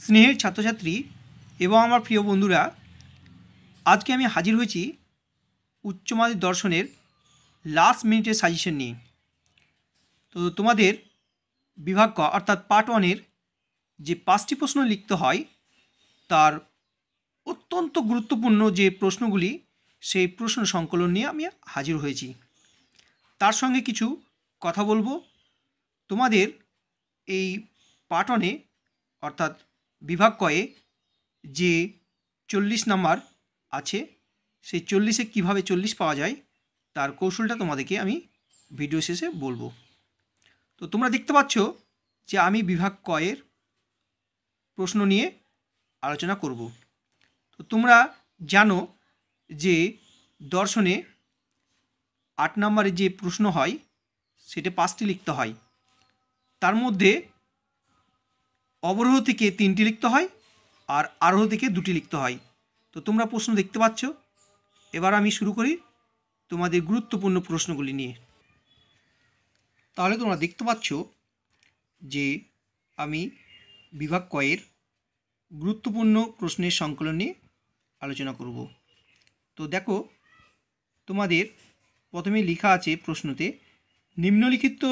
স্নেহের ছাত্রছাত্রী এবং আমার প্রিয় বন্ধুরা, আজকে আমি হাজির হয়েছি উচ্চ মাধ্যমিক দর্শনের লাস্ট মিনিটের সাজেশন নিয়ে। তো তোমাদের বিভাগ ক, অর্থাৎ পার্ট ওয়ানের যে পাঁচটি প্রশ্ন লিখতে হয়, তার অত্যন্ত গুরুত্বপূর্ণ যে প্রশ্নগুলি, সেই প্রশ্ন সংকলন নিয়ে আমি হাজির হয়েছি। তার সঙ্গে কিছু কথা বলব। তোমাদের এই পার্ট ওয়ানে অর্থাৎ বিভাগ কয়ে যে চল্লিশ নাম্বার আছে, সেই চল্লিশে কীভাবে চল্লিশ পাওয়া যায়, তার কৌশলটা তোমাদেরকে আমি ভিডিও শেষে বলব। তো তোমরা দেখতে পাচ্ছ যে আমি বিভাগ কয়ের প্রশ্ন নিয়ে আলোচনা করব। তো তোমরা জানো যে দর্শনে আট নম্বরে যে প্রশ্ন হয়, সেটা পাঁচটি লিখতে হয়। তার মধ্যে অবরোহ থেকে তিনটি লিখতে হয় আর আরোহ থেকে দুটি লিখতে হয়। তো তোমরা প্রশ্ন দেখতে পাচ্ছ। এবার আমি শুরু করি তোমাদের গুরুত্বপূর্ণ প্রশ্নগুলি নিয়ে। তাহলে তোমরা দেখতে পাচ্ছ যে আমি বিভাগ কয়ের গুরুত্বপূর্ণ প্রশ্নের সংকলন নিয়ে আলোচনা করব। তো দেখো, তোমাদের প্রথমে লেখা আছে প্রশ্নতে, নিম্নলিখিত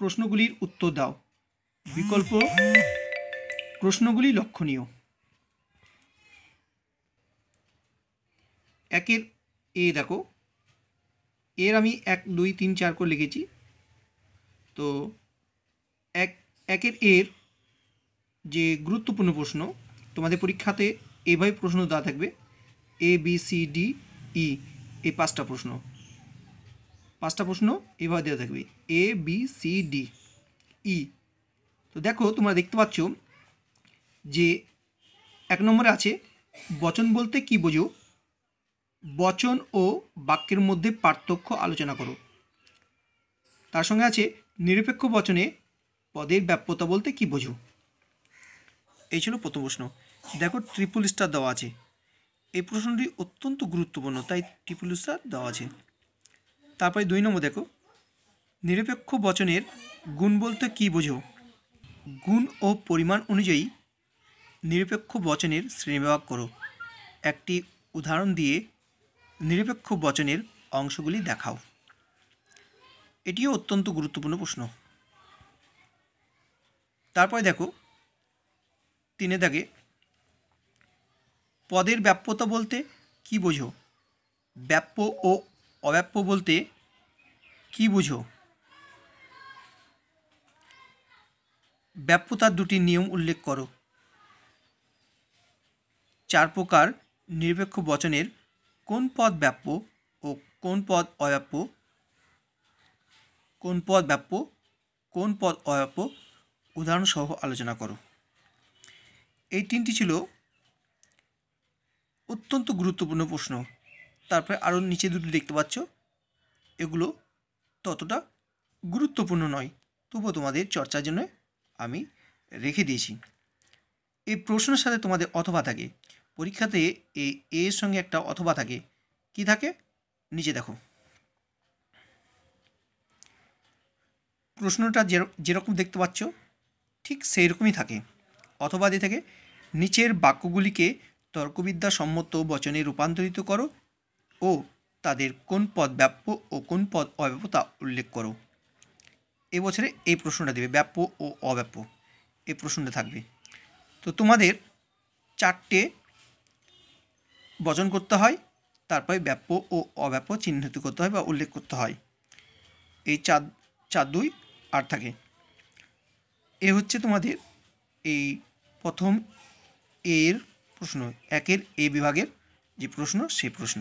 প্রশ্নগুলির উত্তর দাও। বিকল্প প্রশ্নগুলি লক্ষণীয়। একের এ দেখো, এর আমি এক, দুই, তিন, চার করে লিখেছি। তো এক, একের এর যে গুরুত্বপূর্ণ প্রশ্ন, তোমাদের পরীক্ষাতে এভাবে প্রশ্ন দেওয়া থাকবে, A, B, C, D, E, এই পাঁচটা প্রশ্ন। পাঁচটা প্রশ্ন এভাবে দেওয়া থাকবে, A, B, C, D, E. তো দেখো, তোমরা দেখতে পাচ্ছ যে এক নম্বরে আছে, বচন বলতে কি বোঝো? বচন ও বাক্যের মধ্যে পার্থক্য আলোচনা করো। তার সঙ্গে আছে, নিরপেক্ষ বচনে পদের ব্যাপ্যতা বলতে কি বোঝো? এই ছিল প্রথম প্রশ্ন। দেখো ট্রিপল স্টার দেওয়া আছে। এই প্রশ্নটি অত্যন্ত গুরুত্বপূর্ণ, তাই ট্রিপল স্টার দেওয়া আছে। তারপরে দুই নম্বর দেখো, নিরপেক্ষ বচনের গুণ বলতে কি বোঝো? গুণ ও পরিমাণ অনুযায়ী নিরপেক্ষ বচনের শ্রেণীবিভাগ করো। একটি উদাহরণ দিয়ে নিরপেক্ষ বচনের অংশগুলি দেখাও। এটিও অত্যন্ত গুরুত্বপূর্ণ প্রশ্ন। তারপরে দেখো তিনে দাগে, পদের ব্যাপ্যতা বলতে কি বোঝো? ব্যাপ্য ও অব্যাপ্য বলতে কি বুঝো? ব্যাপ্যতার দুটি নিয়ম উল্লেখ করো। চার প্রকার নিরপেক্ষ বচনের কোন পদ ব্যাপ্য ও কোন পদ অব্যাপ্য, কোন পদ ব্যাপ্য, কোন পদ অব্যাপ্য উদাহরণসহ আলোচনা করো। এই তিনটি ছিল অত্যন্ত গুরুত্বপূর্ণ প্রশ্ন। তারপরে আরও নিচে দুটি দেখতে পাচ্ছ। এগুলো ততটা গুরুত্বপূর্ণ নয়, তবুও তোমাদের চর্চার জন্য আমি রেখে দিয়েছি। এই প্রশ্নের সাথে তোমাদের অথবা থাকে। পরীক্ষাতে এই এর সঙ্গে একটা অথবা থাকে। কি থাকে? নিচে দেখো। প্রশ্নটা যেরকম দেখতে পাচ্ছ, ঠিক সেই রকমই থাকে। অথবা দিয়ে থাকে, নিচের বাক্যগুলিকে তর্কবিদ্যা সম্মত বচনে রূপান্তরিত করো ও তাদের কোন পদ ব্যাপ্য ও কোন পদ অব্যাপ্য তা উল্লেখ করো। এবছরে এই প্রশ্নটা দেবে, ব্যাপ্য ও অব্যাপ্য। এই প্রশ্নটা থাকবে। তো তোমাদের চারটে বচন করতে হয়, তারপরে ব্যাপ্য ও অব্যাপ্য চিহ্নিত করতে হয় বা উল্লেখ করতে হয়। এই চার চার দুই আট থাকে। এ হচ্ছে তোমাদের এই প্রথম এর প্রশ্ন। একের এ বিভাগের যে প্রশ্ন, সে প্রশ্ন।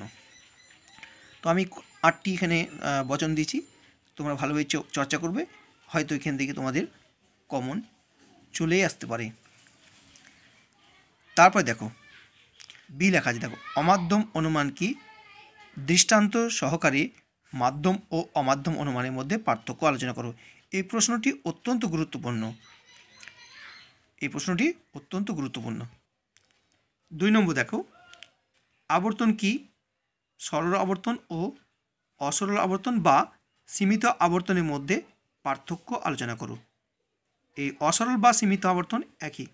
তো আমি আটটি এখানে বচন দিয়েছি। তোমরা ভালোভাবে চর্চা করবে। হয়তো এখান থেকে তোমাদের কমন চলেই আসতে পারে। তারপর দেখো বি লেখা আছে দেখো, অমাধ্যম অনুমান কি? দৃষ্টান্ত সহকারে মাধ্যম ও অমাধ্যম অনুমানের মধ্যে পার্থক্য আলোচনা করো। এই প্রশ্নটি অত্যন্ত গুরুত্বপূর্ণ। এই প্রশ্নটি অত্যন্ত গুরুত্বপূর্ণ। দুই নম্বর দেখো, আবর্তন কি? সরল আবর্তন ও অসরল আবর্তন বা সীমিত আবর্তনের মধ্যে পার্থক্য আলোচনা করো। এই অসরল বা সীমিত আবর্তন একই।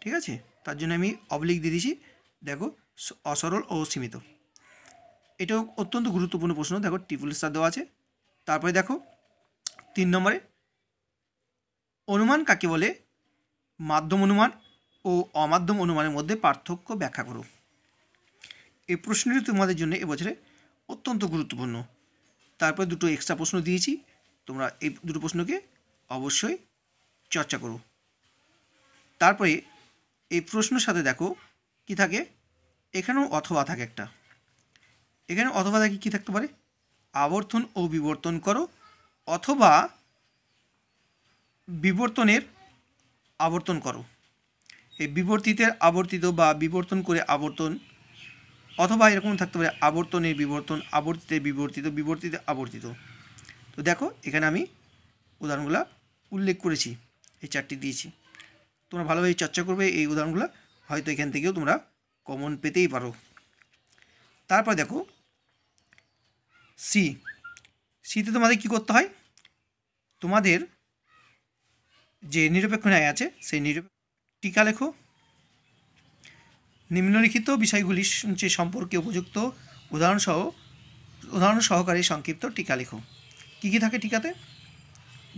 ঠিক আছে? তার জন্য আমি অবলিক দিয়ে দিয়েছি। দেখো অসরল ও সীমিত। এটাও অত্যন্ত গুরুত্বপূর্ণ প্রশ্ন। দেখো ট্রিপল স্টার দেওয়া আছে। তারপরে দেখো, তিন নম্বরে, অনুমান কাকে বলে? মাধ্যম অনুমান ও অমাধ্যম অনুমানের মধ্যে পার্থক্য ব্যাখ্যা করো। এই প্রশ্নটি তোমাদের জন্য এবছরে অত্যন্ত গুরুত্বপূর্ণ। তারপরে দুটো এক্সট্রা প্রশ্ন দিয়েছি। তোমরা এই দুটো প্রশ্নকে অবশ্যই চর্চা করো। তারপরে এই প্রশ্নের সাথে দেখো কি থাকে? এখানেও অথবা থাকে একটা। এখানে অথবা থাকে কী থাকতে পারে? আবর্তন ও বিবর্তন করো অথবা বিবর্তনের আবর্তন করো। এই বিবর্তিতের আবর্তিত বা বিবর্তন করে আবর্তন অথবা এরকম থাকতে পারে আবর্তনের বিবর্তন, আবর্তিতে বিবর্তিত, বিবর্তিতে আবর্তিত। তো দেখো, এখানে আমি উদাহরণগুলো উল্লেখ করেছি, এই চারটি দিয়েছি। তোমরা ভালোভাবে চর্চা করবে এই উদাহরণগুলো। হয়তো এখান থেকেও তোমরা কমন পেতেই পারো। তারপর দেখো সি সিতে তোমাদের কি করতে হয়? তোমাদের যে নিরপেক্ষ ন্যায় আছে, সেই নিরপেক্ষ টিকা লেখো। নিম্নলিখিত বিষয়গুলি যে সম্পর্কে উপযুক্ত উদাহরণসহ উদাহরণ সহকারী সংক্ষিপ্ত টিকা লেখো। কী কী থাকে টিকাতে?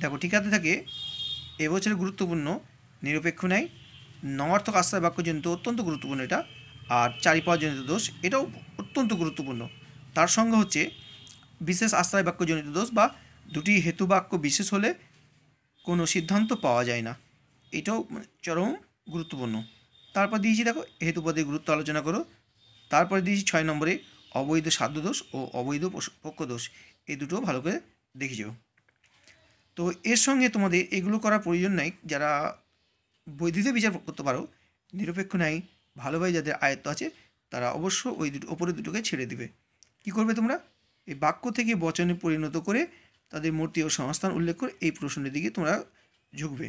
দেখো, টিকাতে থাকে, এবছরের গুরুত্বপূর্ণ নিরপেক্ষ ন্যায় নমার্থক আশ্রয় বাক্যজনিত অত্যন্ত গুরুত্বপূর্ণ এটা, আর চারিপাওয়াজনিত দোষ এটাও অত্যন্ত গুরুত্বপূর্ণ। তার সঙ্গে হচ্ছে বিশেষ আশ্রয় বাক্যজনিত দোষ বা দুটি হেতু বাক্য বিশেষ হলে কোনো সিদ্ধান্ত পাওয়া যায় না। এটাও চরম গুরুত্বপূর্ণ। তারপর দিয়েছি দেখো হেতুপদের গুরুত্ব আলোচনা করো। তারপরে দিয়েছি ছয় নম্বরে অবৈধ সাধ্য দোষ ও অবৈধ পশ- পক্ষ দোষ। এই দুটো ভালো করে দেখে যাও। তো এর সঙ্গে তোমাদের এগুলো করার প্রয়োজন নাই। যারা বৈধিতে বিচার করতে পারো, নিরপেক্ষ নাই ভালোভাবে যাদের আয়ত্ত আছে, তারা অবশ্য ওই দুটো, ওপরের দুটোকে ছেড়ে দিবে। কি করবে তোমরা? এই বাক্য থেকে বচনে পরিণত করে তাদের মূর্তি ও সংস্থান উল্লেখ করে এই প্রশ্নের দিকে তোমরা ঝুঁকবে,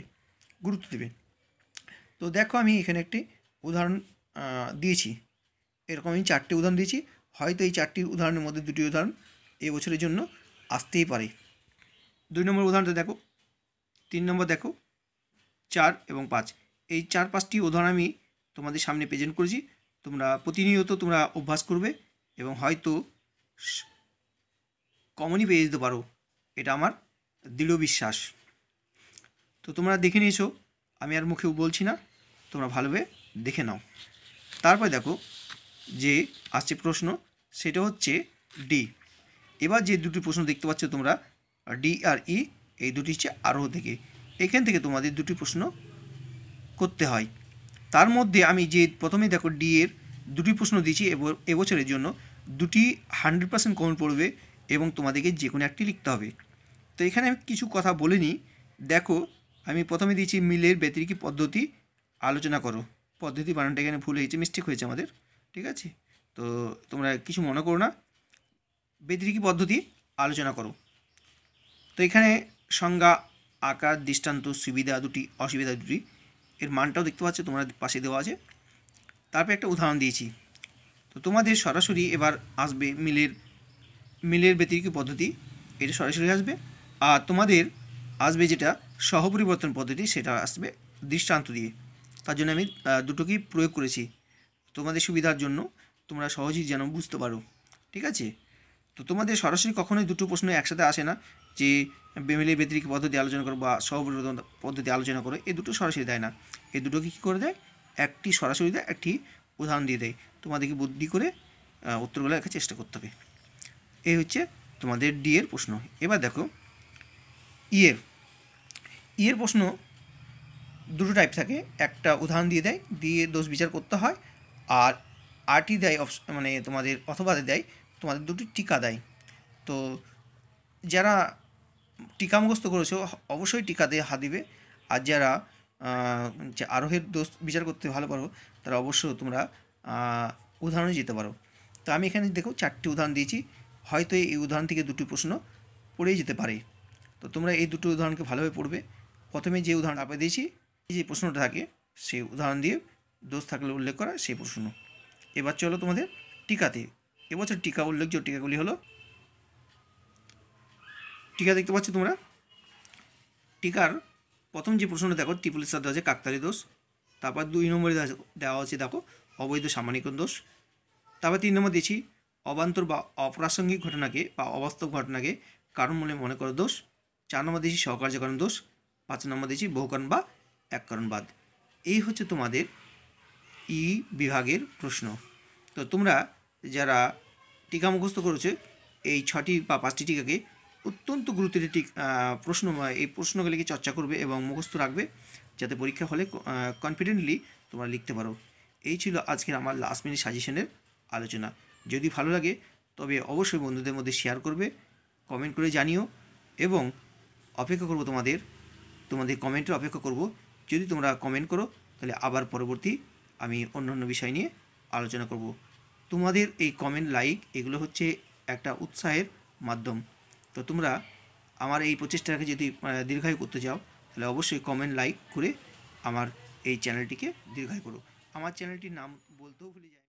গুরুত্ব দেবে। তো দেখো আমি এখানে একটি উদাহরণ দিয়েছি। এরকম আমি চারটি উদাহরণ দিয়েছি। হয়তো এই চারটি উদাহরণের মধ্যে দুটি উদাহরণ এই বছরের জন্য আসতেই পারে। দুই নম্বর উদাহরণটা দেখো। তিন নম্বর দেখো। চার এবং পাঁচ। এই চার, পাঁচটি উদাহরণ আমি তোমাদের সামনে প্রেজেন্ট করেছি। তোমরা প্রতিনিয়ত তোমরা অভ্যাস করবে এবং হয়তো কমনই পেয়ে যেতে পারো। এটা আমার দৃঢ় বিশ্বাস। তো তোমরা দেখে নিয়েছো, আমি আর মুখে বলছি না, তোমরা ভালোভাবে দেখে নাও। তারপর দেখো যে আসছে প্রশ্ন, সেটা হচ্ছে ডি এবার যে দুটি প্রশ্ন দেখতে পাচ্ছ তোমরা ডি আর ই এই দুটি হচ্ছে আরোহ থেকে। এখান থেকে তোমাদের দুটি প্রশ্ন করতে হয়। তার মধ্যে আমি যে প্রথমে দেখো ডি এর দুটি প্রশ্ন দিয়েছি, এব- এবছরের জন্য দুটি হান্ড্রেড পার্সেন্ট কমন পড়বে এবং তোমাদেরকে যে কোনো একটি লিখতে হবে। তো এখানে আমি কিছু কথা বলিনি। দেখো, আমি প্রথমে দিয়েছি মিলের ব্যতিরিকী পদ্ধতি। আলোচনা করো। পদ্ধতি বানানটা এখানে ভুল হয়েছে মিস্টেক হয়েছে আমাদের। ঠিক আছে? তো তোমরা কিছু মনে করো না। ব্যতিরিকী পদ্ধতি আলোচনা করো। তো এখানে সংজ্ঞা আকার, দৃষ্টান্ত, সুবিধা দুটি, অসুবিধা দুটি। এর মানটাও দেখতে পাচ্ছ, তোমরা পাশে দেওয়া আছে। তারপর একটা উদাহরণ দিয়েছি। তো তোমাদের সরাসরি এবার আসবে মিলের মিলের ব্যতিরিকী পদ্ধতি। এটা সরাসরি আসবে। আর তোমাদের আসবে যেটা সহপরিবর্তন পদ্ধতি, সেটা আসবে দৃষ্টান্ত দিয়ে। তার জন্য আমি দুটোকেই প্রয়োগ করেছি। তোমাদের সুবিধার জন্য তোমরা সহজেই যেন বুঝতে পারো। ঠিক আছে? তো তোমাদের সরাসরি কখনোই দুটো প্রশ্ন একসাথে আসে না। যে মিলের ব্যতিরিকী পদ্ধতি আলোচনা করো বা সহপরিবর্তন পদ্ধতি আলোচনা করো, এই দুটো সরাসরি দেয় না। এই দুটোকে কী করে দেয়? একটি সরাসরি দেয়, একটি উদাহরণ দিয়ে দেয়। তোমাদেরকে বুদ্ধি করে উত্তরগুলো লেখার চেষ্টা করতে হবে। এই হচ্ছে তোমাদের ডি এর প্রশ্ন। এবার দেখো ইয়ের ইয়ের প্রশ্ন দুটো টাইপ থাকে। একটা উদাহরণ দিয়ে দেয়, দিয়ে দোষ বিচার করতে হয়, আর আরটি দেয় মানে তোমাদের অথবা দেয়, তোমাদের দুটি টিকা দেয়। তো যারা টিকা মুখস্থ করেছ অবশ্যই টিকাতে হাত দিবে। আর যারা যে আরোহের দোষ বিচার করতে ভালো পারো, তারা অবশ্য তোমরা উদাহরণে যেতে পারো। তো আমি এখানে দেখো চারটি উদাহরণ দিয়েছি। হয়তো এই উদাহরণ থেকে দুটি প্রশ্ন পড়েই যেতে পারে। তো তোমরা এই দুটো উদাহরণকে ভালোভাবে পড়বে। প্রথমে যে উদাহরণ আপনি দিয়েছি যে প্রশ্নটা থাকে, সেই উদাহরণ দিয়ে দোষ থাকলে উল্লেখ করা সেই প্রশ্ন। এবার চলো তোমাদের টিকাতে। এবছর টিকা উল্লেখযোগ্য টিকাগুলি হলো টিকা দেখতে পাচ্ছ তোমরা? টিকার প্রথম যে প্রশ্নটা দেখো ত্রিপুলের সাথে আছে কাকতারি দোষ। তারপর দুই নম্বরে দেওয়া- আছে দেখো, অবৈধ সামানিকন দোষ। তারপর তিন নম্বর দিয়েছি, অবান্তর বা অপ্রাসঙ্গিক ঘটনাকে বা অবাস্তব ঘটনাকে কারণ বলে মনে করো দোষ। চার নম্বর দিয়েছি সহকার্যকরণ দোষ। পাঁচ নম্বর দিয়েছি, বহুকারণ বা এক কারণবাদ এই হচ্ছে তোমাদের ই বিভাগের প্রশ্ন। তো তোমরা যারা টিকা মুখস্থ করেছ, এই ছটি বা পাঁচটি টিকাকে অত্যন্ত গুরুত্বের আহ, প্রশ্ন এই প্রশ্নগুলিকে চর্চা করবে এবং মুখস্থ রাখবে যাতে পরীক্ষা হলে কনফিডেন্টলি তোমরা লিখতে পারো। এই ছিল আজকের আমার লাস্ট মিনিট সাজেশনের আলোচনা। যদি ভালো লাগে তবে অবশ্যই বন্ধুদের মধ্যে শেয়ার করবে কমেন্ট করে জানিও এবং অপেক্ষা করব তোমাদের তোমাদের কমেন্টের অপেক্ষা করব। যদি তোমরা কমেন্ট করো তাহলে আবার পরবর্তী আমি অন্য অন্য বিষয় নিয়ে আলোচনা করব। তোমাদের এই কমেন্ট লাইক এগুলো হচ্ছে একটা উৎসাহের মাধ্যম। তো তোমরা আমার এই প্রচেষ্টাকে যদি দীর্ঘায়ু করতে চাও, তাহলে অবশ্যই কমেন্ট লাইক করে আমার এই চ্যানেলটিকে দীর্ঘায়ু করো। আমার চ্যানেলটির নাম বলতেও ভুলে যাই।